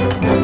you.